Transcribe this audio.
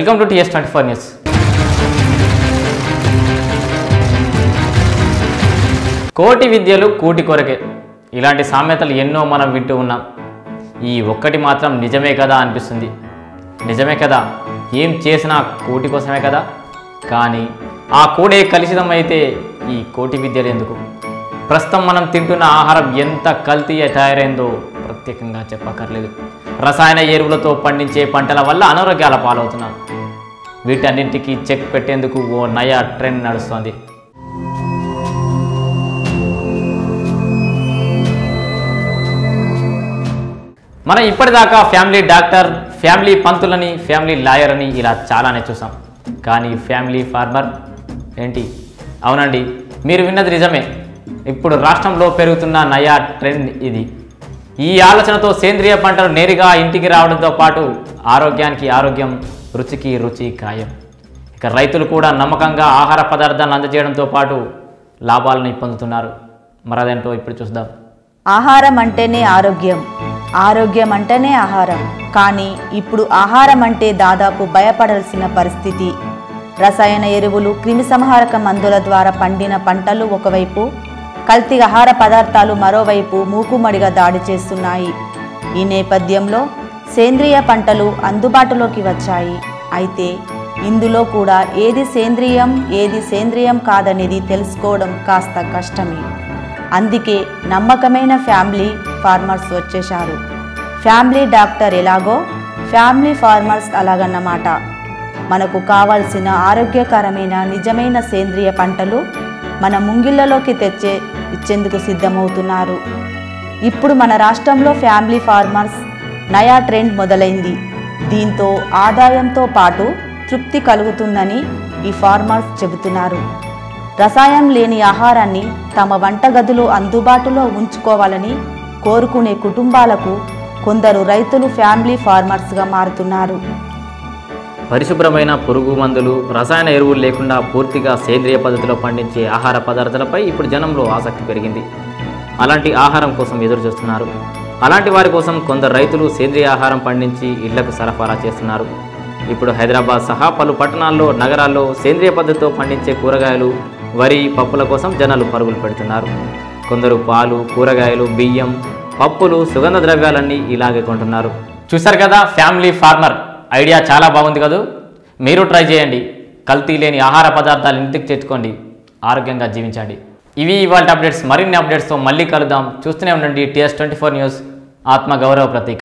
Welcome to TS twenty four news. కోటి విద్యలు కూటి కొరకే. ఇలాంటి సామెతలు ఎన్నో మనం వింటూ ఉన్నాం. ఈ ఒక్కటి మాత్రం నిజమే కదా అనిపిస్తుంది. నిజమే కదా? ఏం చేసినా కోటి కోసమే కదా? కానీ ఆ కోడే కలుషితం అయితే ఈ కోటి విద్యలు ఎందుకు? ప్రస్తుతం మనం తింటున్న ఆహారం ఎంత కల్తీ తయారైందో ప్రత్యేకంగా చెప్పక్కర్లేదు. రసాయన ఎరువులతో పండించే పంటల వల్ల అనారోగ్యాల పాలవుతున్నారు వీటన్నింటికి చెక్ పెట్టేందుకు ఓ నయా ట్రెండ్ నడుస్తోంది. మనం ఇప్పటిదాకా ఫ్యామిలీ డాక్టర్ ఫ్యామిలీ పంతులని ఫ్యామిలీ లాయర్ అని ఇలా చాలానే చూసాం. కానీ ఫ్యామిలీ ఫార్మర్ ఏంటి? అవునండి మీరు విన్నది నిజమే. ఇప్పుడు రాష్ట్రంలో పెరుగుతున్న నయా ట్రెండ్ ఇది. ఈ ఆలోచనతో సేంద్రియ పంటలు నేరుగా ఇంటికి రావడంతో పాటు ఆరోగ్యానికి ఆరోగ్యం రుచికి రుచి ఖాయం. ఇక రైతులు కూడా నమ్మకంగా ఆహార పదార్థాలను అందజేయడంతో పాటు లాభాలను పొందుతున్నారు. మరదేంటో ఇప్పుడు చూద్దాం. ఆహారం అంటేనే ఆరోగ్యం. ఆరోగ్యం అంటేనే ఆహారం. కానీ ఇప్పుడు ఆహారం అంటే దాదాపు భయపడాల్సిన పరిస్థితి. రసాయన ఎరువులు క్రిమిసంహారక మందుల ద్వారా పండిన పంటలు ఒకవైపు కల్తీ ఆహార పదార్థాలు మరోవైపు మూకుమడిగా దాడి చేస్తున్నాయి. ఈ నేపథ్యంలో సేంద్రియ పంటలు అందుబాటులోకి వచ్చాయి. అయితే ఇందులో కూడా ఏది సేంద్రియం ఏది సేంద్రియం కాదనేది తెలుసుకోవడం కాస్త కష్టమే. అందుకే నమ్మకమైన ఫ్యామిలీ ఫార్మర్స్ వచ్చేశారు. ఫ్యామిలీ డాక్టర్ ఎలాగో? ఫ్యామిలీ ఫార్మర్స్ అలాగన్నమాట. మనకు కావాల్సిన ఆరోగ్యకరమైన నిజమైన సేంద్రియ పంటలు మన ముంగిళ్ళలోకి తెచ్చే ఇచ్చేందుకు సిద్ధమవుతున్నారు. ఇప్పుడు మన రాష్ట్రంలో ఫ్యామిలీ ఫార్మర్స్ నయా ట్రెండ్ మొదలైంది. దీంతో ఆదాయంతో పాటు తృప్తి కలుగుతుందని ఈ ఫార్మర్స్ చెబుతున్నారు. రసాయనం లేని ఆహారాన్ని తమ వంటగదిలో అందుబాటులో ఉంచుకోవాలని కోరుకునే కుటుంబాలకు కొందరు రైతులు ఫ్యామిలీ ఫార్మర్స్గా మారుతున్నారు. పరిశుభ్రమైన పురుగు మందులు రసాయన ఎరువులు లేకుండా పూర్తిగా సేంద్రియ పద్ధతిలో పండించే ఆహార పదార్థాలపై ఇప్పుడు జనంలో ఆసక్తి పెరిగింది. అలాంటి ఆహారం కోసం ఎదురు చూస్తున్నారు అలాంటి వారి కోసం కొందరు రైతులు సేంద్రియ ఆహారం పండించి ఇళ్ళకు సరఫరా చేస్తున్నారు. ఇప్పుడు హైదరాబాద్ సహా పలు పట్టణాల్లో నగరాల్లో సేంద్రియ పద్ధతితో పండించే కూరగాయలు వరి పప్పుల కోసం జనాలు పరుగులు పెడుతున్నారు. కొందరు పాలు కూరగాయలు బియ్యం పప్పులు సుగంధ ద్రవ్యాలన్నీ ఇలాగే కొంటున్నారు. చూశారు కదా ఫ్యామిలీ ఫార్మర్. ఐడియా చాలా బాగుంది కదూ? మీరు ట్రై చేయండి. కల్తీ లేని ఆహార పదార్థాలు ఇంటికి తెచ్చుకోండి. ఆరోగ్యంగా జీవించండి. ఇవి ఇవాళ అప్డేట్స్. మరిన్ని అప్డేట్స్తో మళ్ళీ కలుద్దాం. చూస్తూనే ఉండండి టీఎస్ ట్వంటీ ఫోర్ న్యూస్. आत्मगौरव प्रतीक।